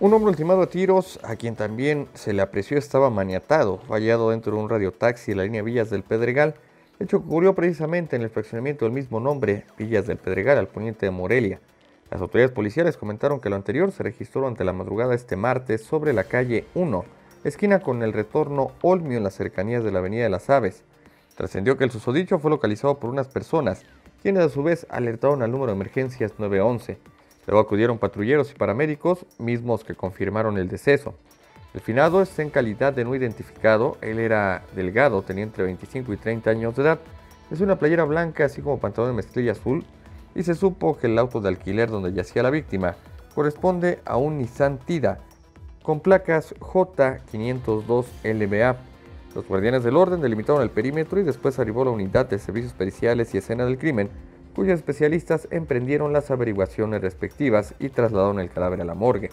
Un hombre ultimado a tiros, a quien también se le apreció estaba maniatado, fallado dentro de un radiotaxi en la línea Villas del Pedregal, hecho que ocurrió precisamente en el fraccionamiento del mismo nombre, Villas del Pedregal, al poniente de Morelia. Las autoridades policiales comentaron que lo anterior se registró ante la madrugada este martes sobre la calle 1, esquina con el retorno Olmio en las cercanías de la Avenida de las Aves. Trascendió que el susodicho fue localizado por unas personas, quienes a su vez alertaron al número de emergencias 911. Luego acudieron patrulleros y paramédicos, mismos que confirmaron el deceso. El finado está en calidad de no identificado, él era delgado, tenía entre 25 y 30 años de edad, es una playera blanca así como pantalón de mezclilla azul y se supo que el auto de alquiler donde yacía la víctima corresponde a un Nissan Tida con placas J502LBA. Los guardianes del orden delimitaron el perímetro y después arribó la unidad de servicios periciales y escena del crimen cuyos especialistas emprendieron las averiguaciones respectivas y trasladaron el cadáver a la morgue.